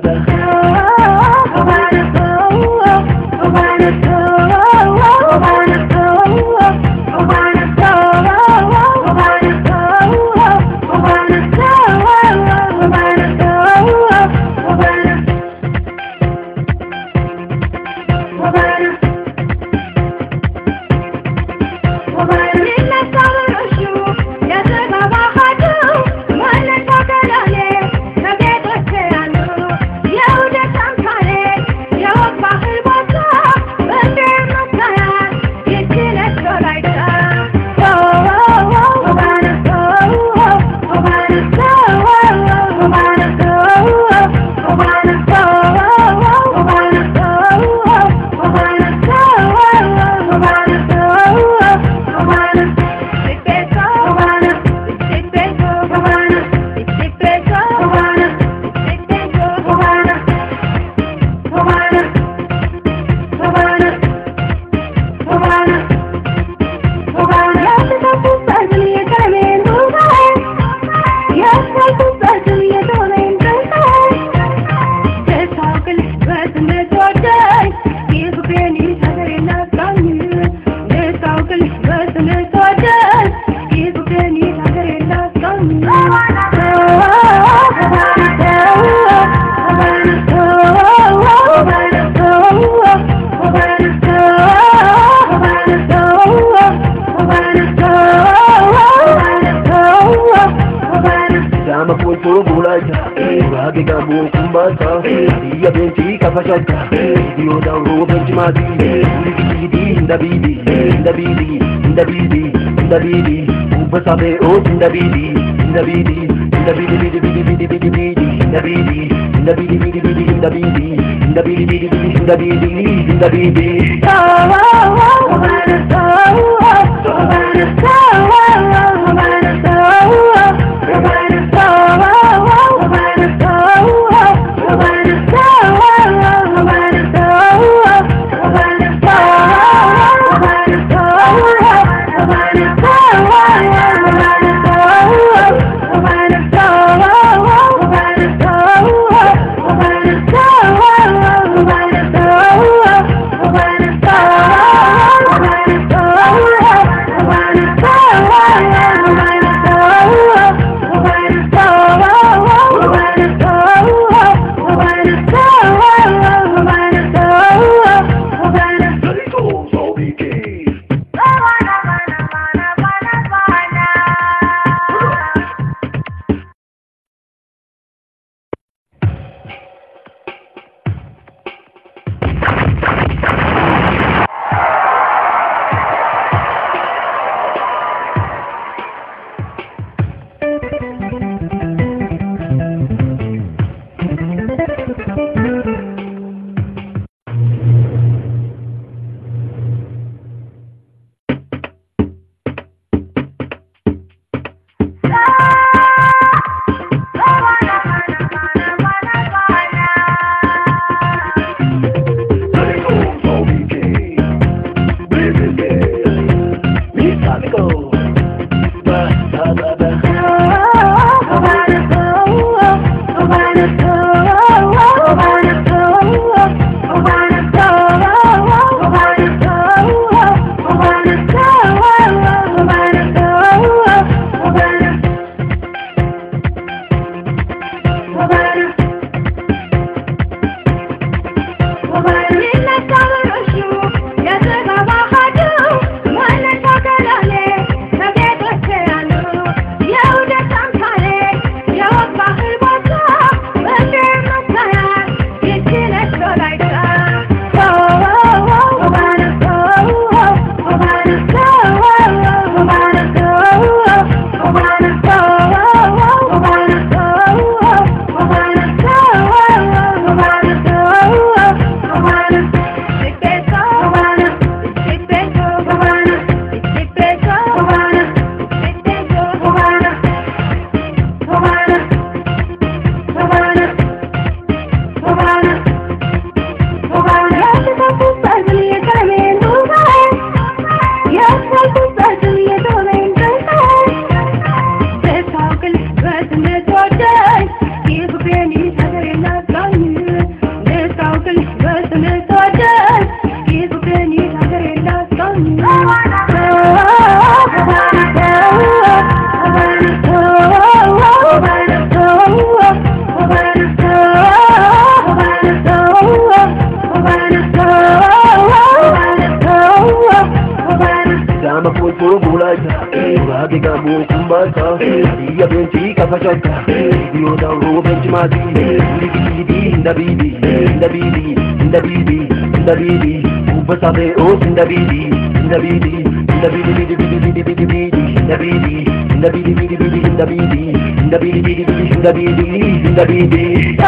da. the. Namu kumbata Ndiya binti kafashaka Ndiyo da robe jimadi Ndabidi, ndabidi, ndabidi, ndabidi, ndabidi Ubasabe o ndabidi, ndabidi, ndabidi, bidi, bidi, bidi, bidi, bidi, ndabidi Ndabidi, bidi, bidi, ndabidi Ndabidi, bidi, bidi, ndabidi, ndabidi Ah, ah, ah, ah, ah, ah, ah, Somebody kind of Ndabo kumbata Siya binti kapachaka Yoda ro benchi mati Ndabidi, ndabidi, ndabidi, ndabidi, ndabidi Ubasabe o ndabidi, ndabidi, ndabidi, ndabidi, ndabidi, ndabidi Ndabidi, ndabidi, ndabidi, ndabidi, ndabidi, ndabidi, ndabidi